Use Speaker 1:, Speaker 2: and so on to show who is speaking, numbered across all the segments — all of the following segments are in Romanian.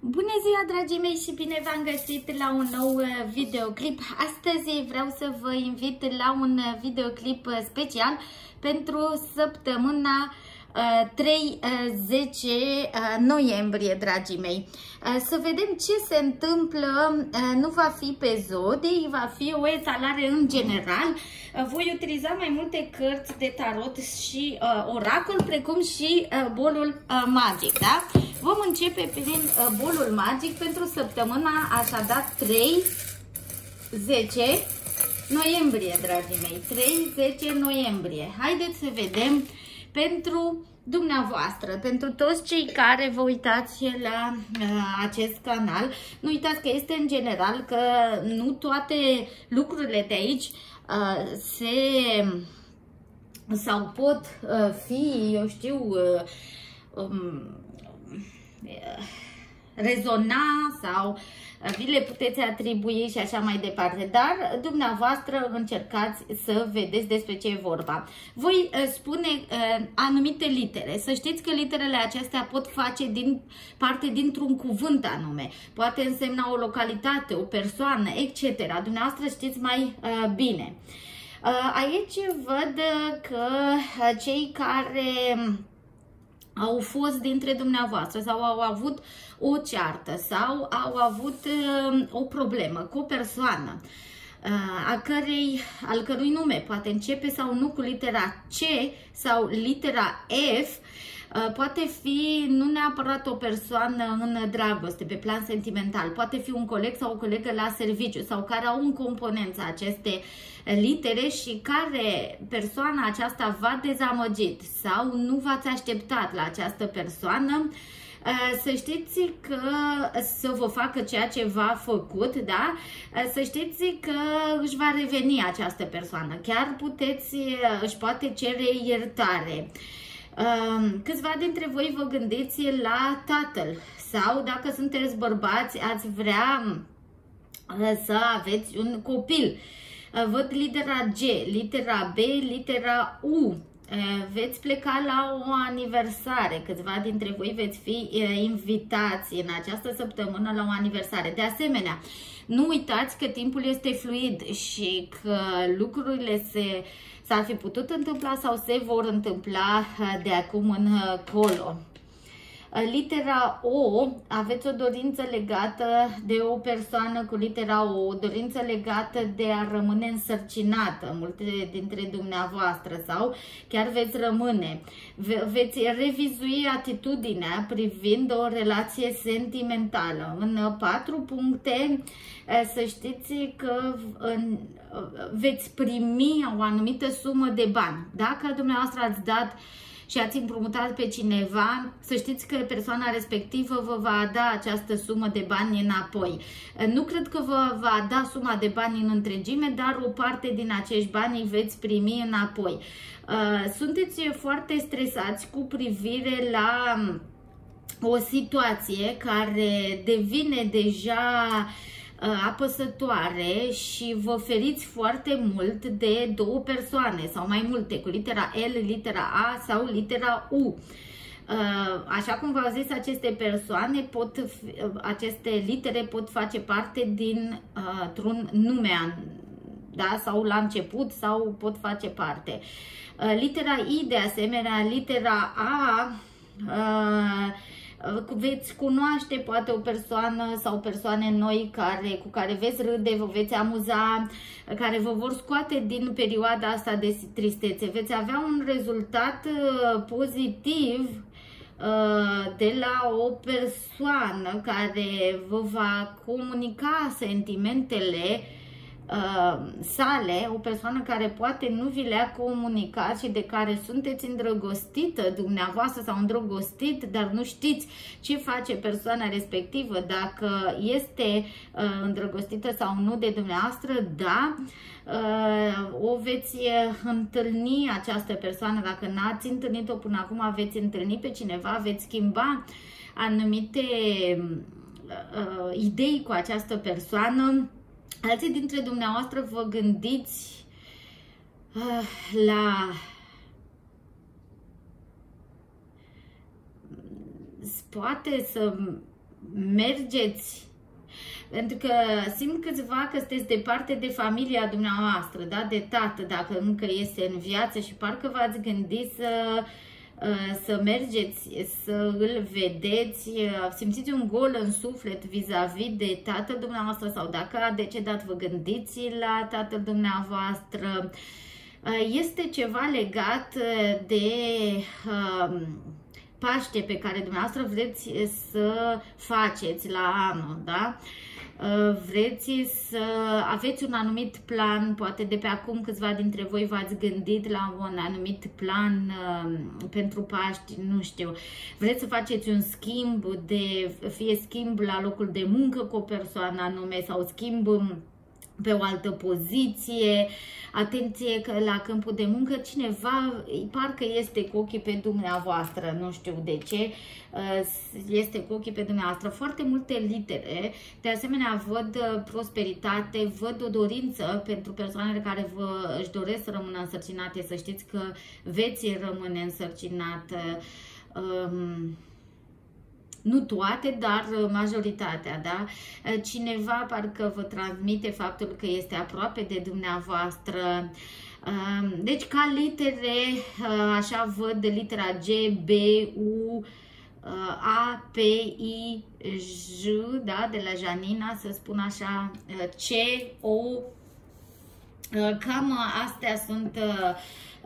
Speaker 1: Bună ziua, dragii mei, și bine v-am găsit la un nou uh, videoclip. Astăzi vreau să vă invit la un uh, videoclip uh, special pentru săptămâna 3-10 noiembrie, dragii mei. Să vedem ce se întâmplă, nu va fi pe zodii, va fi o etalare în general. Voi utiliza mai multe cărți de tarot și oracol, precum și bolul magic, da? Vom începe prin bolul magic pentru săptămâna, așadar 3-10 noiembrie, dragii mei. 3-10 noiembrie. Haideți să vedem pentru dumneavoastră, pentru toți cei care vă uitați la uh, acest canal. Nu uitați că este în general că nu toate lucrurile de aici uh, se sau pot uh, fi, eu știu, uh, um, rezona sau vi le puteți atribui și așa mai departe, dar dumneavoastră încercați să vedeți despre ce e vorba. Voi uh, spune uh, anumite litere, să știți că literele acestea pot face din parte dintr-un cuvânt anume, poate însemna o localitate, o persoană, etc. Dumneavoastră știți mai uh, bine. Aici văd că cei care au fost dintre dumneavoastră sau au avut o ceartă sau au avut uh, o problemă cu o persoană uh, a cărei, al cărui nume poate începe sau nu cu litera C sau litera F, uh, poate fi nu neapărat o persoană în dragoste, pe plan sentimental, poate fi un coleg sau o colegă la serviciu sau care au în componență aceste uh, litere și care persoana aceasta v-a dezamăgit sau nu v-ați așteptat la această persoană, uh, să știți că să vă facă ceea ce v-a făcut, da? Uh, să știți că își va reveni această persoană. Chiar puteți, uh, își poate cere iertare. Câțiva dintre voi vă gândiți la tatăl sau dacă sunteți bărbați ați vrea să aveți un copil Uh, văd litera G, litera B, litera U. Uh, veți pleca la o aniversare, câțiva dintre voi veți fi uh, invitați în această săptămână la o aniversare. De asemenea, nu uitați că timpul este fluid și că lucrurile se s-ar fi putut întâmpla sau se vor întâmpla de acum încolo. Litera O, aveți o dorință legată de o persoană cu litera O, o dorință legată de a rămâne însărcinată, multe dintre dumneavoastră, sau chiar veți rămâne. Veți revizui atitudinea privind o relație sentimentală. În patru puncte, să știți că veți primi o anumită sumă de bani. Dacă dumneavoastră ați dat și ați împrumutat pe cineva, să știți că persoana respectivă vă va da această sumă de bani înapoi. Nu cred că vă va da suma de bani în întregime, dar o parte din acești bani îi veți primi înapoi. Uh, sunteți foarte stresați cu privire la o situație care devine deja uh, Uh, apăsătoare și vă feriți foarte mult de două persoane sau mai multe, cu litera L, litera A sau litera U. Uh, așa cum v-au zis, aceste persoane pot, uh, aceste litere pot face parte din-un nume, da? sau la început, sau pot face parte. Litera I, de asemenea, litera A, veți cunoaște poate o persoană sau persoane noi care, cu care veți râde, vă veți amuza, care vă vor scoate din perioada asta de tristețe. Veți avea un rezultat uh, pozitiv uh, de la o persoană care vă va comunica sentimentele Uh, sale, o persoană care poate nu vi le-a comunicat și de care sunteți îndrăgostită dumneavoastră sau îndrăgostit, dar nu știți ce face persoana respectivă, dacă este uh, îndrăgostită sau nu de dumneavoastră, da, uh, o veți întâlni această persoană, dacă n-ați întâlnit-o până acum, veți întâlni pe cineva, veți schimba anumite idei cu această persoană, Alții dintre dumneavoastră vă gândiți uh, la poate să mergeți pentru că simt câțiva că sunteți departe de familia dumneavoastră, da? de tată, dacă încă este în viață și parcă v-ați gândit să, uh, să mergeți, să îl vedeți, uh, simțiți un gol în suflet vis-a-vis -vis de tatăl dumneavoastră sau dacă a decedat, vă gândiți la tatăl dumneavoastră. Uh, este ceva legat de um, Paște pe care dumneavoastră vreți să faceți la anul, da? Uh, vreți să aveți un anumit plan, poate de pe acum câțiva dintre voi v-ați gândit la un anumit plan uh, pentru Paști, nu știu, vreți să faceți un schimb, de, fie schimb la locul de muncă cu o persoană anume sau schimb pe o altă poziție, atenție că la câmpul de muncă cineva parcă este cu ochii pe dumneavoastră, nu știu de ce, uh, este cu ochii pe dumneavoastră. Foarte multe litere, de asemenea văd uh, prosperitate, văd o dorință pentru persoanele care vă, își doresc să rămână însărcinate, să știți că veți rămâne însărcinată. Um, nu toate, dar uh, majoritatea, da? Uh, cineva parcă vă transmite faptul că este aproape de dumneavoastră, um, deci ca litere, uh, așa văd litera G, B, U, A, P, I, J, da, de la Janina, să spun așa, C, O, cam astea sunt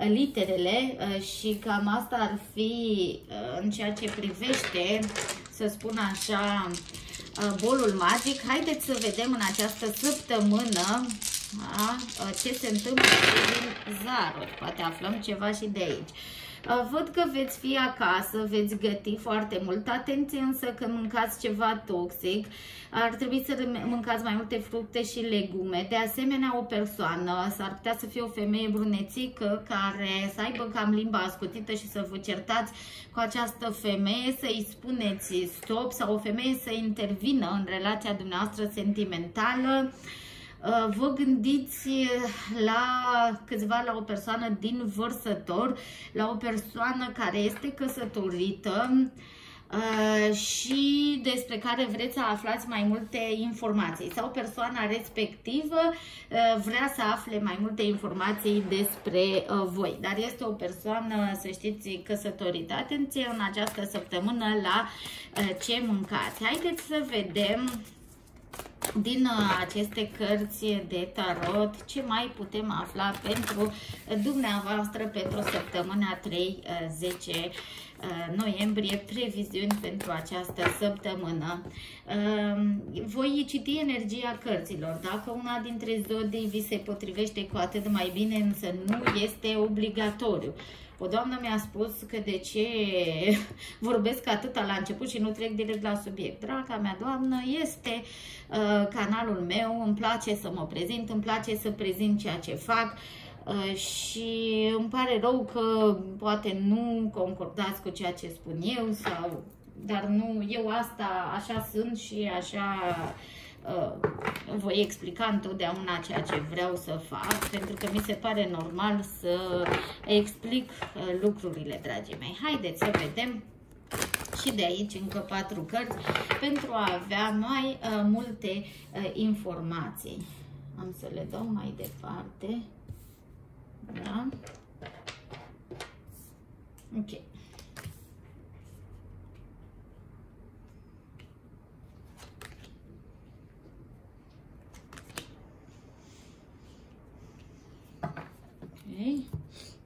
Speaker 1: literele și cam asta ar fi în ceea ce privește să spun așa, uh, bolul magic. Haideți să vedem în această săptămână a, uh, ce se întâmplă din zaruri. Poate aflăm ceva și de aici. Uh, văd că veți fi acasă, veți găti foarte mult. Atenție însă că mâncați ceva toxic. Ar trebui să mâncați mai multe fructe și legume. De asemenea, o persoană, s-ar putea să fie o femeie brunețică care să aibă cam limba ascutită și să vă certați cu această femeie, să-i spuneți stop sau o femeie să intervină în relația dumneavoastră sentimentală Uh, vă gândiți la câțiva, la o persoană din vărsător, la o persoană care este căsătorită uh, și despre care vreți să aflați mai multe informații sau persoana respectivă uh, vrea să afle mai multe informații despre voi, dar este o persoană, să știți, căsătorită. Atenție în această săptămână la ce mâncați. Haideți să vedem din uh, aceste cărți de tarot, ce mai putem afla pentru dumneavoastră pentru săptămâna 3-10 uh, noiembrie, previziuni pentru această săptămână. Um, voi citi energia cărților. Dacă una dintre zodii vi se potrivește cu atât mai bine, însă nu este obligatoriu. O doamnă mi-a spus că de ce vorbesc atâta la început și nu trec direct la subiect. Draga mea doamnă, este uh, canalul meu, îmi place să mă prezint, îmi place să prezint ceea ce fac uh, și îmi pare rău că poate nu concordați cu ceea ce spun eu sau dar nu, eu asta așa sunt și așa Uh, voi explica întotdeauna ceea ce vreau să fac, pentru că mi se pare normal să explic uh, lucrurile, dragii mei. Haideți să vedem și de aici încă patru cărți pentru a avea mai uh, multe uh, informații. Am să le dau mai departe. Da? Ok.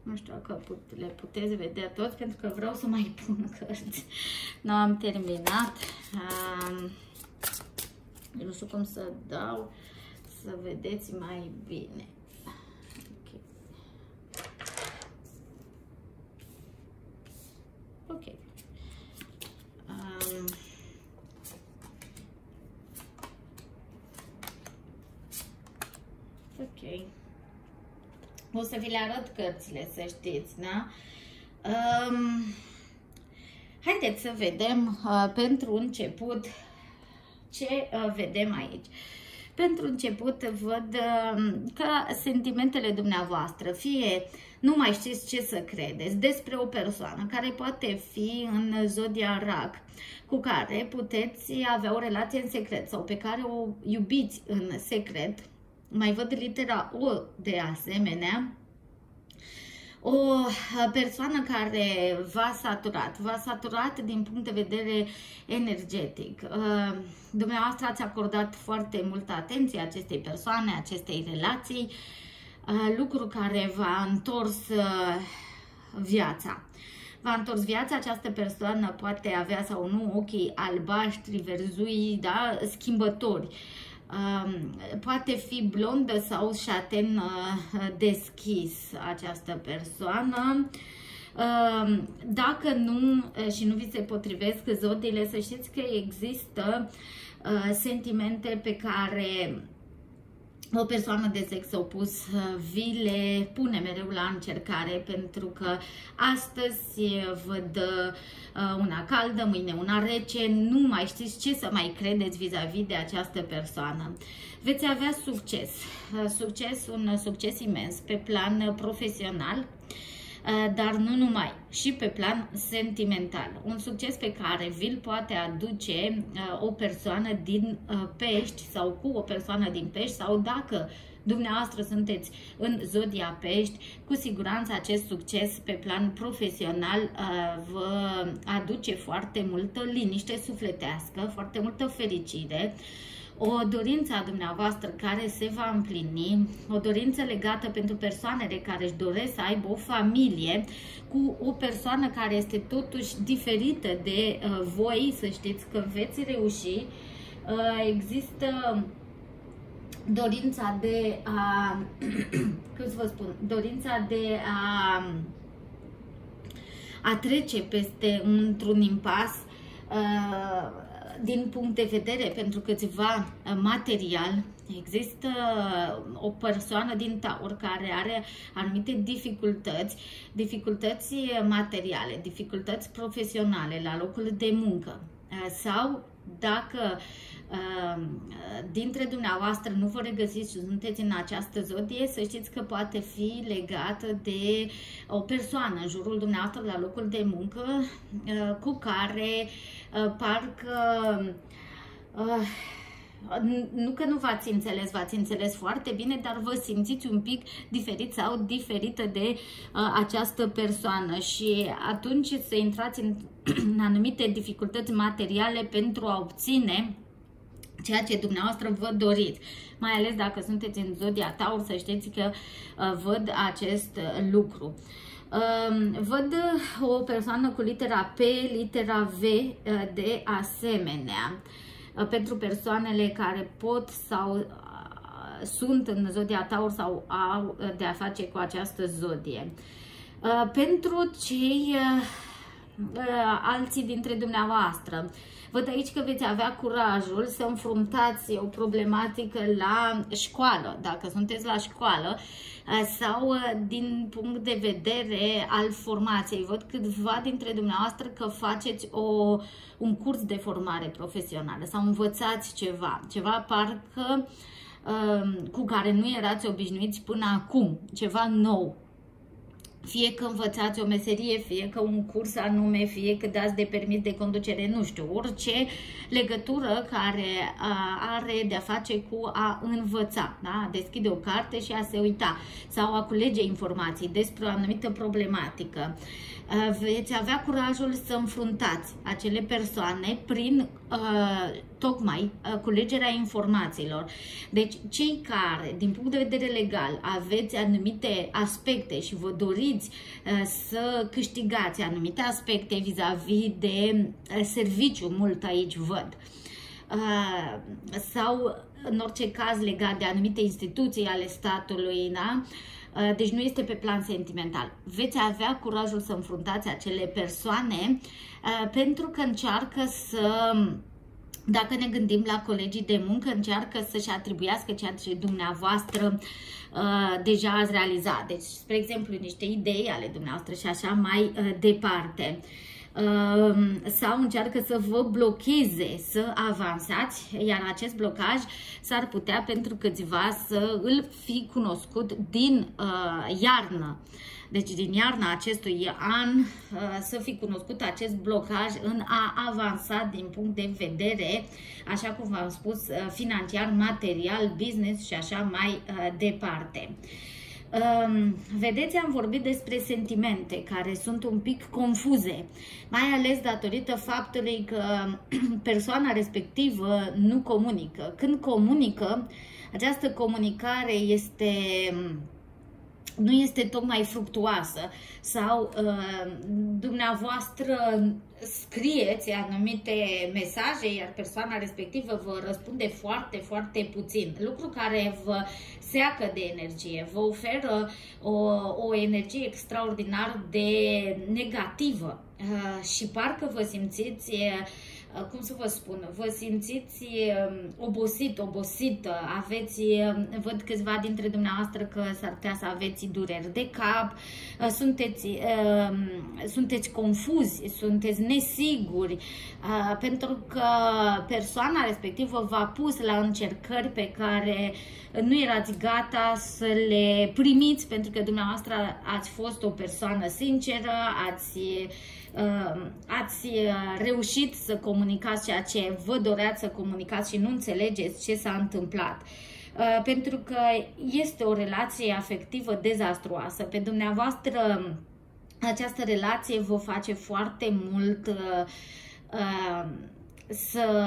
Speaker 1: Nu știu dacă put, le puteți vedea toți, pentru că vreau să mai pun cărți. Nu am terminat. Um, nu știu cum să dau, să vedeți mai bine. Ok. Ok. Um, ok. O să vi le arăt cărțile, să știți, da? Um, haideți să vedem uh, pentru început ce uh, vedem aici. Pentru început văd uh, că sentimentele dumneavoastră, fie nu mai știți ce să credeți despre o persoană care poate fi în zodia rac, cu care puteți avea o relație în secret sau pe care o iubiți în secret. Mai văd litera O de asemenea, o persoană care v-a saturat, v-a saturat din punct de vedere energetic. Uh, dumneavoastră ați acordat foarte multă atenție acestei persoane, acestei relații, uh, lucru care v-a întors uh, viața. V-a întors viața, această persoană poate avea sau nu ochii albaștri, verzui, da, schimbători poate fi blondă sau șaten uh, deschis această persoană. Dacă nu uh, și nu vi se potrivesc zodiile, să știți că există uh, sentimente pe care o persoană de sex opus vi le pune mereu la încercare pentru că astăzi văd una caldă, mâine una rece, nu mai știți ce să mai credeți vis-a-vis -vis de această persoană. Veți avea succes, succes, un succes imens pe plan profesional, dar nu numai, și pe plan sentimental. Un succes pe care vi-l poate aduce o persoană din pești sau cu o persoană din pești sau dacă dumneavoastră sunteți în zodia pești, cu siguranță acest succes pe plan profesional uh, vă aduce foarte multă liniște sufletească, foarte multă fericire, o dorință a dumneavoastră care se va împlini, o dorință legată pentru persoanele care își doresc să aibă o familie cu o persoană care este totuși diferită de uh, voi, să știți că veți reuși. Uh, există dorința de a, cum să vă spun, dorința de a, a trece peste într-un impas uh, din punct de vedere pentru câțiva material, există o persoană din taur care are anumite dificultăți, dificultăți materiale, dificultăți profesionale la locul de muncă. Sau dacă Ehm, dintre dumneavoastră nu vă regăsiți și sunteți în această zodie, să știți că poate fi legată de o persoană în jurul dumneavoastră la locul de muncă eh, cu care eh, parcă eh, nu că nu v-ați înțeles, v-ați înțeles foarte bine, dar vă simțiți un pic diferit sau diferită de uh, această persoană și atunci să intrați în, în anumite dificultăți materiale pentru a obține ceea ce dumneavoastră vă doriți. Mai ales dacă sunteți în zodia Taur, să știți că uh, văd acest uh, lucru. Uh, văd o persoană cu litera P, litera V uh, de asemenea. Uh, pentru persoanele care pot sau uh, sunt în zodia Taur sau au uh, de a face cu această zodie. Uh, pentru cei uh, uh, alții dintre dumneavoastră, Văd aici că veți avea curajul să înfruntați o problematică la școală, dacă sunteți la școală, uh, sau uh, din punct de vedere al formației. Văd câtva dintre dumneavoastră că faceți o, un curs de formare profesională sau învățați ceva, ceva parcă uh, cu care nu erați obișnuiți până acum, ceva nou, fie că învățați o meserie, fie că un curs anume, fie că dați de permis de conducere, nu știu, orice legătură care are de-a face cu a învăța, da? a deschide o carte și a se uita sau a culege informații despre o anumită problematică. Veți avea curajul să înfruntați acele persoane prin uh, tocmai uh, culegerea informațiilor. Deci, cei care, din punct de vedere legal, aveți anumite aspecte și vă doriți uh, să câștigați anumite aspecte vis-a-vis -vis de uh, serviciu, mult aici văd, uh, sau în orice caz legat de anumite instituții ale statului, da? Uh, deci nu este pe plan sentimental. Veți avea curajul să înfruntați acele persoane uh, pentru că încearcă să dacă ne gândim la colegii de muncă, încearcă să-și atribuiască ceea ce dumneavoastră uh, deja ați realizat. Deci, spre exemplu, niște idei ale dumneavoastră și așa mai uh, departe. um, sau încearcă să vă blocheze să avansați, iar acest blocaj s-ar putea pentru câțiva să îl fi cunoscut din uh, iarnă. Deci din iarna acestui an uh, să fi cunoscut acest blocaj în a avansa din punct de vedere, așa cum v-am spus, uh, financiar, material, business și așa mai uh, departe. Um, vedeți, am vorbit despre sentimente care sunt un pic confuze, mai ales datorită faptului că persoana respectivă nu comunică. Când comunică, această comunicare este nu este tocmai fructuoasă sau uh, dumneavoastră scrieți anumite mesaje, iar persoana respectivă vă răspunde foarte, foarte puțin, lucru care vă seacă de energie, vă oferă o, o energie extraordinar de negativă. Uh, și parcă vă simțiți uh, Uh, cum să vă spun, vă simțiți um, obosit, obosită, aveți, um, văd câțiva dintre dumneavoastră că s-ar putea să aveți dureri de cap, uh, sunteți, um, sunteți confuzi, sunteți nesiguri, uh, pentru că persoana respectivă v-a pus la încercări pe care nu erați gata să le primiți, pentru că dumneavoastră ați fost o persoană sinceră, ați Uh, ați uh, reușit să comunicați ceea ce vă doreați să comunicați și nu înțelegeți ce s-a întâmplat. Uh, pentru că este o relație afectivă dezastruoasă. Pe dumneavoastră această relație vă face foarte mult să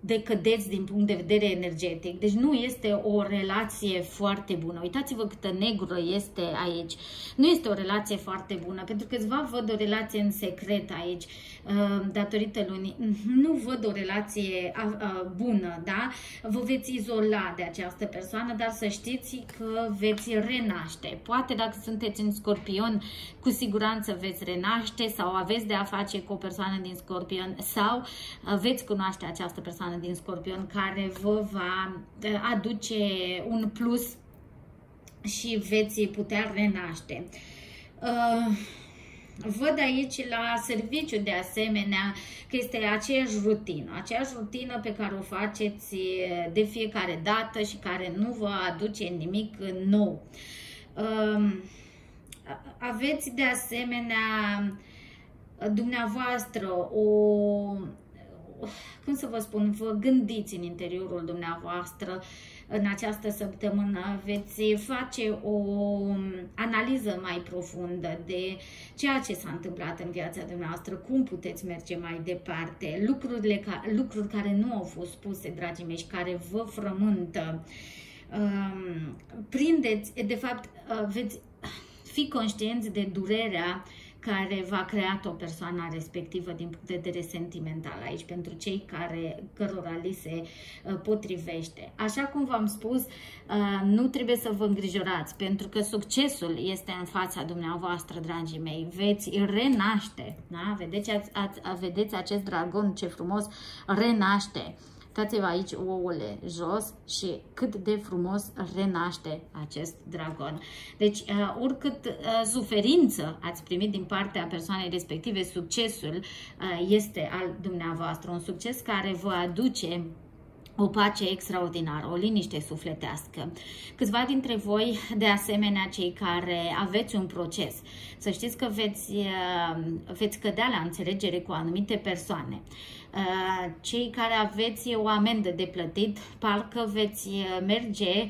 Speaker 1: decădeți din punct de vedere energetic. Deci nu este o relație foarte bună. Uitați-vă câtă negură este aici. Nu este o relație foarte bună, pentru că va văd o relație în secret aici, uh, datorită lunii. Nu văd o relație uh, uh, bună, da? Vă veți izola de această persoană, dar să știți că veți renaște. Poate dacă sunteți în scorpion, cu siguranță veți renaște sau aveți de a face cu o persoană din scorpion sau veți cunoaște această persoană persoană din Scorpion care vă va eh, aduce un plus și veți putea renaște. Uh, văd aici la serviciu de asemenea că este aceeași rutină, aceeași rutină pe care o faceți eh, de fiecare dată și care nu vă aduce nimic nou. Uh, aveți de asemenea dumneavoastră o cum să vă spun, vă gândiți în interiorul dumneavoastră în această săptămână, veți face o analiză mai profundă de ceea ce s-a întâmplat în viața dumneavoastră, cum puteți merge mai departe, lucrurile ca, lucruri care nu au fost spuse, dragii mei, și care vă frământă. Um, prindeți, de fapt, uh, veți fi conștienți de durerea care va crea o persoană respectivă din punct de vedere sentimental aici, pentru cei care, cărora li se uh, potrivește. Așa cum v-am spus, uh, nu trebuie să vă îngrijorați, pentru că succesul este în fața dumneavoastră, dragii mei. Veți renaște, da? Vedeți, ați, ați, vedeți acest dragon, ce frumos renaște. Uitați-vă aici ouăle jos și cât de frumos renaște acest dragon. Deci, uh, oricât uh, suferință ați primit din partea persoanei respective, succesul uh, este al dumneavoastră. Un succes care vă aduce o pace extraordinară, o liniște sufletească. Câțiva dintre voi, de asemenea, cei care aveți un proces, să știți că veți, veți cădea la înțelegere cu anumite persoane. Uh, cei care aveți o amendă de plătit, parcă veți uh, merge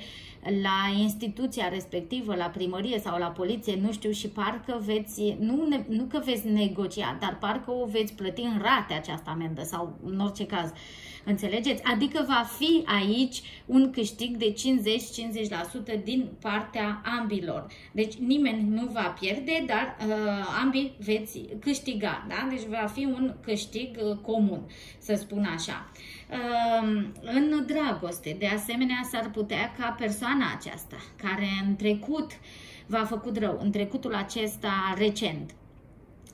Speaker 1: la instituția respectivă, la primărie sau la poliție, nu știu, și parcă veți, nu, nu că veți negocia, dar parcă o veți plăti în rate această amendă sau în orice caz. Înțelegeți? Adică va fi aici un câștig de 50-50% din partea ambilor. Deci nimeni nu va pierde, dar uh, ambii veți câștiga. Da? Deci va fi un câștig uh, comun, să spun așa. Uh, în dragoste, de asemenea, s-ar putea ca persoana aceasta, care în trecut v-a făcut rău, în trecutul acesta recent,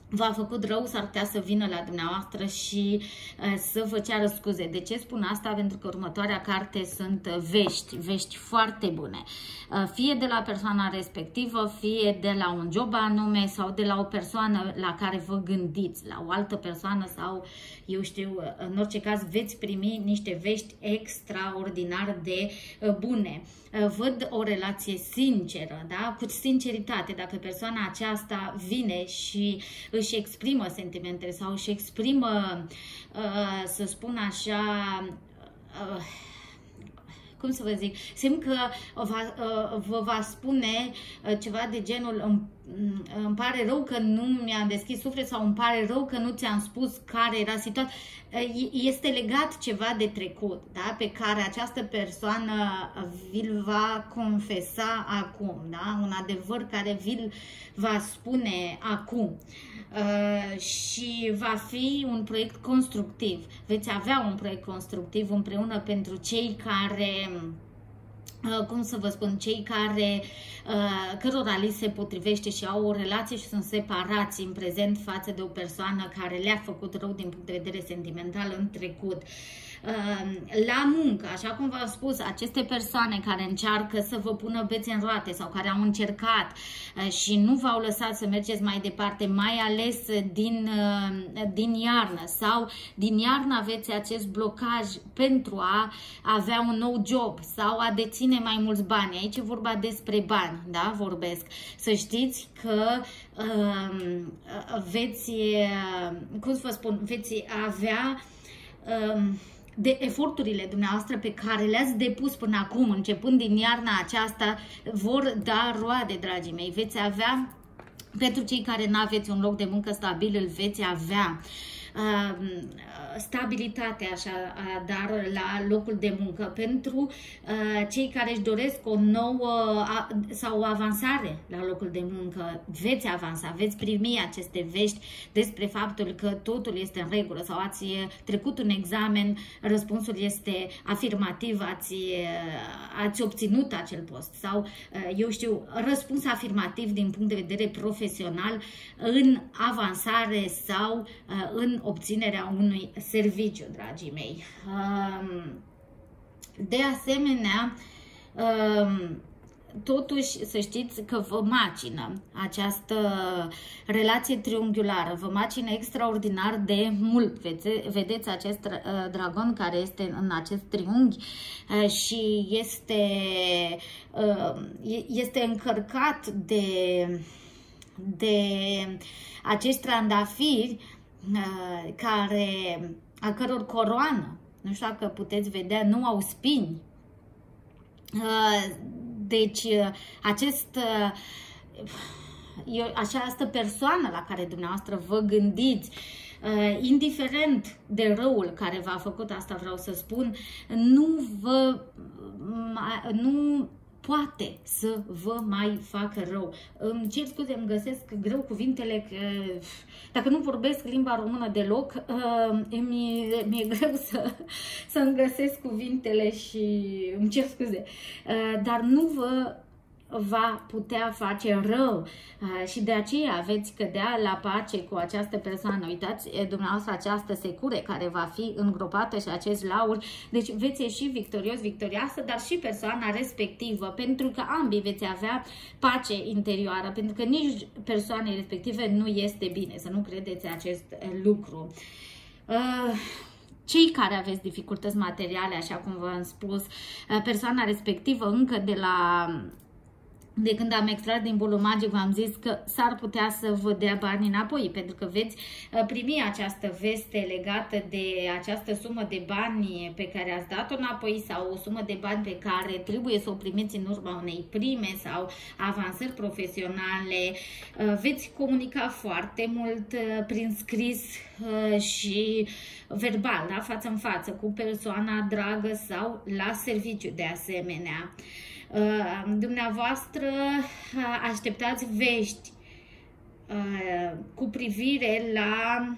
Speaker 1: v-a făcut rău, s-ar putea să vină la dumneavoastră și uh, să vă ceară scuze. De ce spun asta? Pentru că următoarea carte sunt vești, vești foarte bune. Uh, fie de la persoana respectivă, fie de la un job anume sau de la o persoană la care vă gândiți, la o altă persoană sau, eu știu, uh, în orice caz veți primi niște vești extraordinar de uh, bune. Uh, văd o relație sinceră, da? cu sinceritate, dacă persoana aceasta vine și își exprimă sentimentele sau își exprimă, uh, să spun așa, uh, cum să vă zic, simt că va, vă va spune ceva de genul îmi, îmi pare rău că nu mi-a deschis suflet sau îmi pare rău că nu ți-am spus care era situația. Este legat ceva de trecut, da? pe care această persoană vi-l va confesa acum, da? un adevăr care vi-l va spune acum. Uh, și va fi un proiect constructiv. Veți avea un proiect constructiv împreună pentru cei care uh, cum să vă spun, cei care, uh, cărora li se potrivește și au o relație și sunt separați în prezent față de o persoană care le-a făcut rău din punct de vedere sentimental în trecut. Ehm, la muncă, așa cum v-am spus, aceste persoane care încearcă să vă pună bețe în roate sau care au încercat eh, și nu v-au lăsat să mergeți mai departe, mai ales din, eh, din iarnă sau din iarnă aveți acest blocaj pentru a avea un nou job sau a deține mai mulți bani. Aici e vorba despre bani, da, vorbesc. Să știți că uh, veți, cum să vă spun, veți avea uh, de eforturile dumneavoastră pe care le-ați depus până acum, începând din iarna aceasta, vor da roade, dragii mei. Veți avea, pentru cei care nu aveți un loc de muncă stabil, îl veți avea. Uh, stabilitate așa, dar la locul de muncă pentru cei care își doresc o nouă sau o avansare la locul de muncă. Veți avansa, veți primi aceste vești despre faptul că totul este în regulă sau ați trecut un examen, răspunsul este afirmativ, ați, ați obținut acel post sau, eu știu, răspuns afirmativ din punct de vedere profesional în avansare sau în obținerea unui serviciu, dragii mei. De asemenea, totuși să știți că vă macină această relație triunghiulară, vă macină extraordinar de mult. Vedeți acest uh, dragon care este în acest triunghi uh, și este, uh, este încărcat de, de acești trandafiri care, a căror coroană, nu știu dacă puteți vedea, nu au spini. Deci, acest, această persoană la care dumneavoastră vă gândiți, indiferent de răul care v-a făcut asta, vreau să spun, nu vă nu poate să vă mai facă rău. Îmi cer scuze, îmi găsesc greu cuvintele, că dacă nu vorbesc limba română deloc, uh, mi-e mi greu să, să-mi găsesc cuvintele și îmi cer scuze. Uh, dar nu vă va putea face rău uh, și de aceea veți cădea la pace cu această persoană. Uitați, dumneavoastră, această secure care va fi îngropată și acest laur, deci veți ieși victorios, victorioasă, dar și persoana respectivă, pentru că ambii veți avea pace interioară, pentru că nici persoanei respective nu este bine, să nu credeți acest lucru. Uh, cei care aveți dificultăți materiale, așa cum v-am spus, uh, persoana respectivă încă de la de când am extras din bulul magic, v-am zis că s-ar putea să vă dea bani înapoi, pentru că veți uh, primi această veste legată de această sumă de bani pe care ați dat-o înapoi sau o sumă de bani pe care trebuie să o primiți în urma unei prime sau avansări profesionale. Uh, veți comunica foarte mult uh, prin scris și verbal, da? față în față, cu persoana dragă sau la serviciu de asemenea. Uh, dumneavoastră uh, așteptați vești uh, cu privire la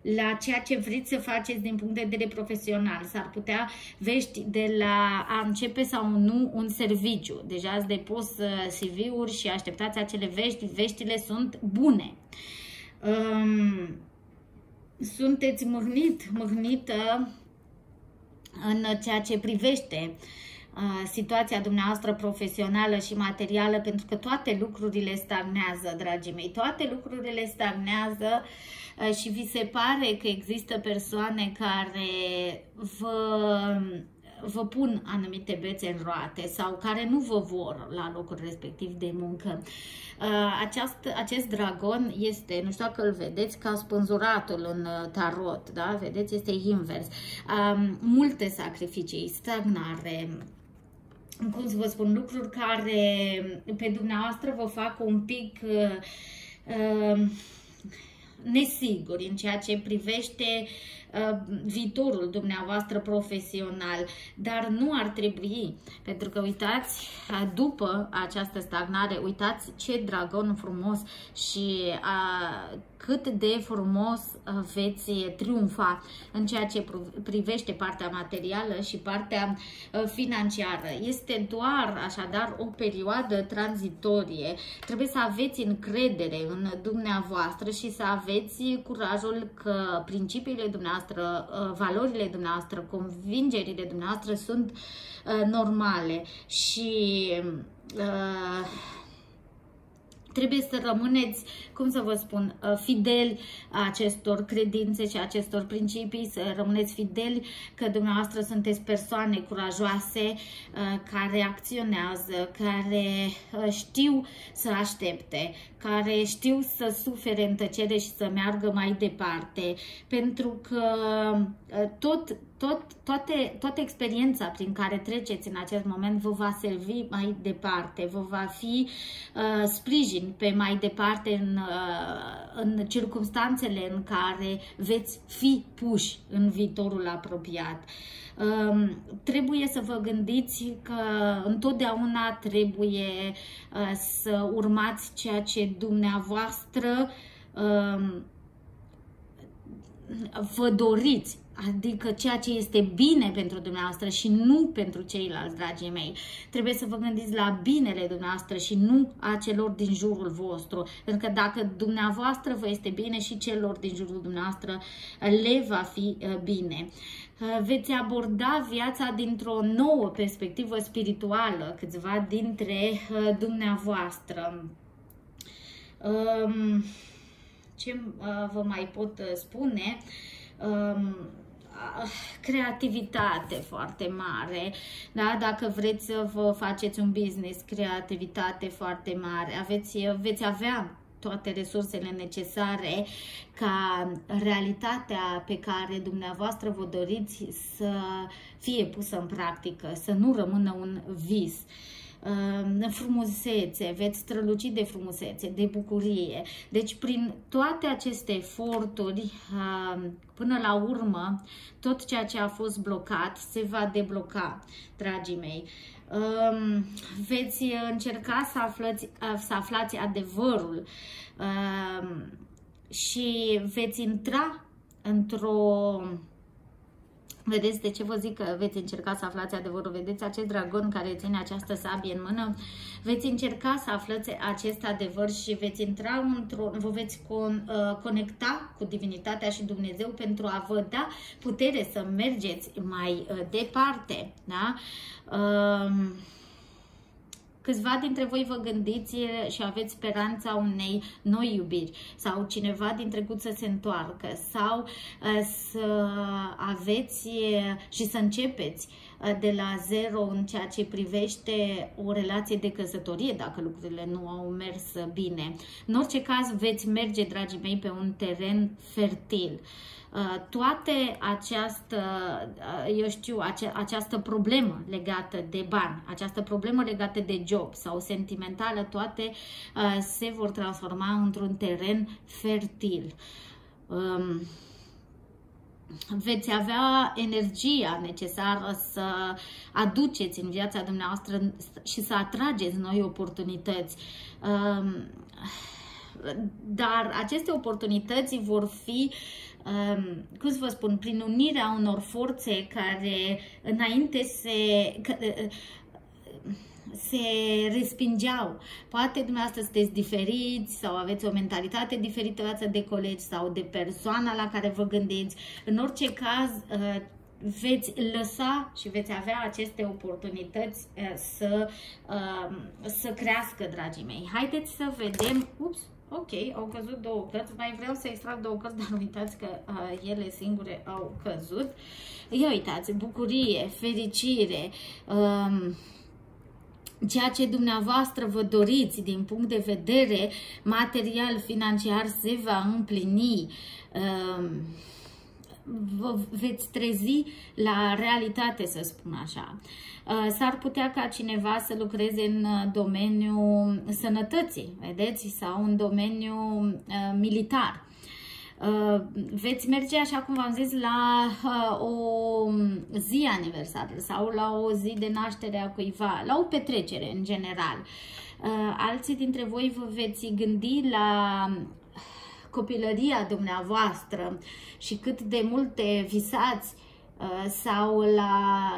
Speaker 1: la ceea ce vreți să faceți din punct de vedere profesional. S-ar putea vești de la a începe sau nu un serviciu. Deja ați depus CV-uri și așteptați acele vești. Veștile sunt bune. Um, sunteți mâhnit, mâhnită în ceea ce privește uh, situația dumneavoastră profesională și materială, pentru că toate lucrurile stagnează, dragii mei, toate lucrurile stagnează uh, și vi se pare că există persoane care vă vă pun anumite bețe în roate sau care nu vă vor la locul respectiv de muncă. Uh, aceast, acest dragon este, nu știu dacă îl vedeți, ca spânzuratul în uh, tarot, da? Vedeți, este invers. Um, multe sacrificii, stagnare, cum să vă spun, lucruri care pe dumneavoastră vă fac un pic uh, uh, nesiguri în ceea ce privește uh, viitorul dumneavoastră profesional, dar nu ar trebui, pentru că uitați, uh, după această stagnare, uitați ce dragon frumos și uh, cât de frumos uh, veți triumfa în ceea ce privește partea materială și partea uh, financiară. Este doar, așadar, o perioadă tranzitorie. Trebuie să aveți încredere în dumneavoastră și să aveți curajul că principiile dumneavoastră, uh, valorile dumneavoastră, convingerile dumneavoastră sunt normale și uh, trebuie să rămâneți, cum să vă spun, uh, fideli acestor credințe și acestor principii, să rămâneți fideli că dumneavoastră sunteți persoane curajoase uh, care acționează, care uh, știu să aștepte, care știu să sufere în tăcere și să meargă mai departe, pentru că tot tot, toate, toată experiența prin care treceți în acest moment vă va servi mai departe, vă va fi uh, sprijin pe mai departe în, uh, în circumstanțele în care veți fi puși în viitorul apropiat. Uh, trebuie să vă gândiți că întotdeauna trebuie uh, să urmați ceea ce dumneavoastră uh, vă doriți adică ceea ce este bine pentru dumneavoastră și nu pentru ceilalți, dragii mei. Trebuie să vă gândiți la binele dumneavoastră și nu a celor din jurul vostru. Pentru că dacă dumneavoastră vă este bine și celor din jurul dumneavoastră le va fi uh, bine. Uh, veți aborda viața dintr-o nouă perspectivă spirituală, câțiva dintre uh, dumneavoastră. Um, ce vă mai pot spune? Um, creativitate foarte mare, da? dacă vreți să vă faceți un business, creativitate foarte mare, aveți, veți avea toate resursele necesare ca realitatea pe care dumneavoastră vă doriți să fie pusă în practică, să nu rămână un vis. Uh, frumusețe, veți străluci de frumusețe, de bucurie. Deci prin toate aceste eforturi, până la urmă, tot ceea ce a fost blocat se va debloca, dragii mei. Veți încerca să aflați, să aflați adevărul și veți intra într-o Vedeți de ce vă zic că veți încerca să aflați adevărul? Vedeți acest dragon care ține această sabie în mână? Veți încerca să aflați acest adevăr și veți intra într-o, vă veți con, uh, conecta cu divinitatea și Dumnezeu pentru a vă da putere să mergeți mai uh, departe. Da? Uh, Câțiva dintre voi vă gândiți și aveți speranța unei noi iubiri sau cineva din trecut să se întoarcă sau să aveți și să începeți de la zero în ceea ce privește o relație de căsătorie, dacă lucrurile nu au mers bine. În orice caz, veți merge, dragii mei, pe un teren fertil. Uh, toate această, uh, eu știu, ace, această problemă legată de bani, această problemă legată de job sau sentimentală, toate uh, se vor transforma într-un teren fertil. Um, veți avea energia necesară să aduceți în viața dumneavoastră și să atrageți noi oportunități. Um, dar aceste oportunități vor fi um, cum să vă spun, prin unirea unor forțe care înainte se, se respingeau. Poate dumneavoastră sunteți diferiți sau aveți o mentalitate diferită față de colegi sau de persoana la care vă gândiți. În orice caz, uh, veți lăsa și veți avea aceste oportunități uh, să, uh, să crească, dragii mei. Haideți să vedem... Ups! Ok, au căzut două cărți. Mai vreau să extrag două cărți, dar uitați că uh, ele singure au căzut. Ia uitați, bucurie, fericire, um, ceea ce dumneavoastră vă doriți din punct de vedere material, financiar, se va împlini. Um, vă veți trezi la realitate, să spun așa. Uh, s-ar putea ca cineva să lucreze în uh, domeniul sănătății, vedeți, sau în domeniul uh, militar. Veți merge, așa cum v-am zis, la o zi aniversară sau la o zi de naștere a cuiva, la o petrecere în general. Alții dintre voi vă veți gândi la copilăria dumneavoastră și cât de multe visați uh, sau la,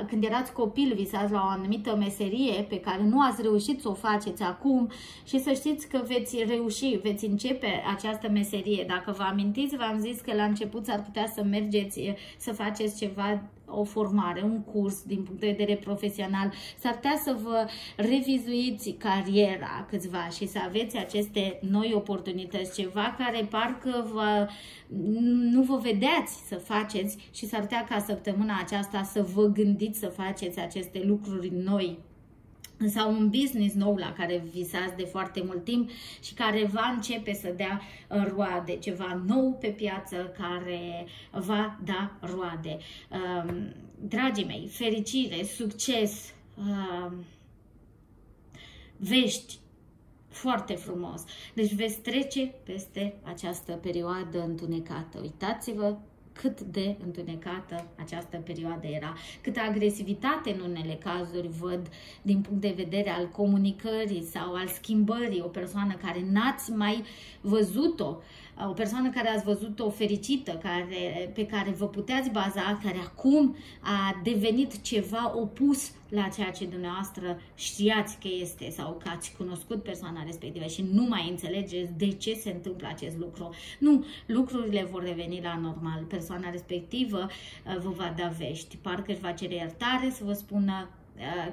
Speaker 1: când erați copil visați la o anumită meserie pe care nu ați reușit să o faceți acum și să știți că veți reuși, veți începe această meserie. Dacă vă amintiți, v-am zis că la început s-ar putea să mergeți să faceți ceva o formare, un curs din punct de vedere profesional, s-ar putea să vă revizuiți cariera câțiva și să aveți aceste noi oportunități, ceva care parcă vă, nu vă vedeați să faceți și s-ar putea ca săptămâna aceasta să vă gândiți să faceți aceste lucruri noi sau un business nou la care visați de foarte mult timp și care va începe să dea uh, roade, ceva nou pe piață care va da roade. Um, dragii mei, fericire, succes, um, vești, foarte frumos. Deci veți trece peste această perioadă întunecată. Uitați-vă cât de întunecată această perioadă era, câtă agresivitate în unele cazuri văd din punct de vedere al comunicării sau al schimbării, o persoană care n-ați mai văzut-o, o persoană care ați văzut-o fericită, care, pe care vă puteați baza, care acum a devenit ceva opus la ceea ce dumneavoastră știați că este sau că ați cunoscut persoana respectivă și nu mai înțelegeți de ce se întâmplă acest lucru. Nu, lucrurile vor reveni la normal. Persoana respectivă uh, vă va da vești. Parcă își va cere iertare să vă spună uh,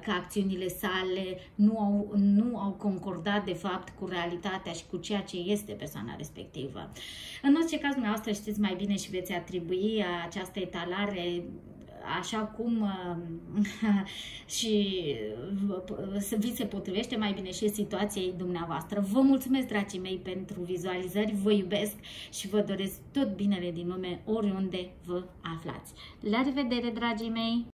Speaker 1: că acțiunile sale nu au, nu au concordat de fapt cu realitatea și cu ceea ce este persoana respectivă. În orice caz, dumneavoastră știți mai bine și veți atribui această etalare așa cum uh, și uh, vi se potrivește mai bine și situației dumneavoastră. Vă mulțumesc, dragii mei, pentru vizualizări, vă iubesc și vă doresc tot binele din lume oriunde vă aflați. La revedere, dragii mei!